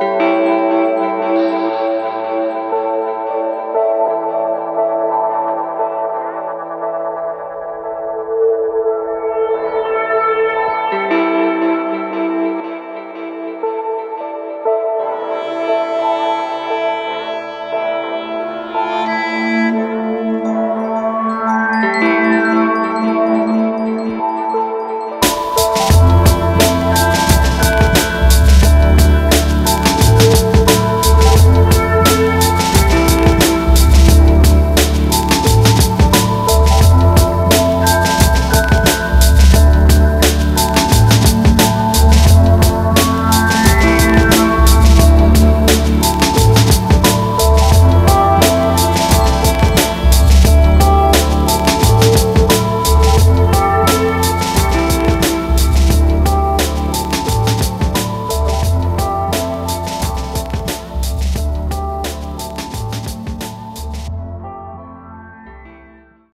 Bye.